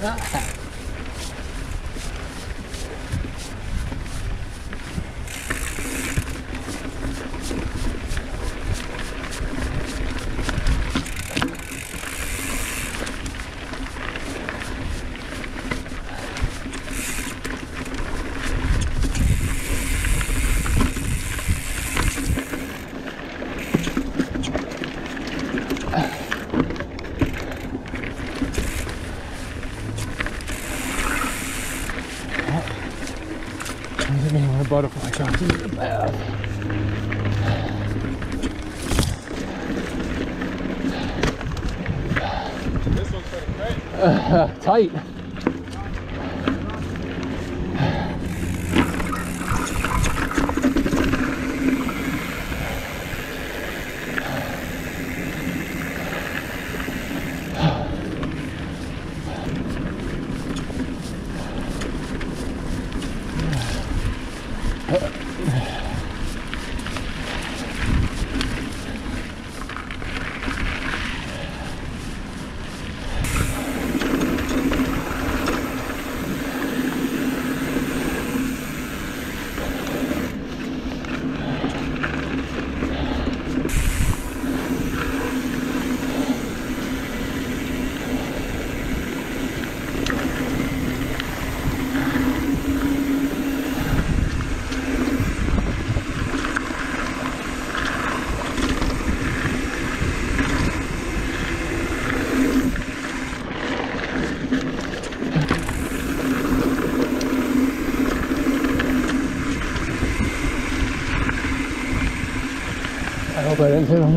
了 mean when a butterfly comes into the bath. This one's pretty great. Uh, tight. 我本人非常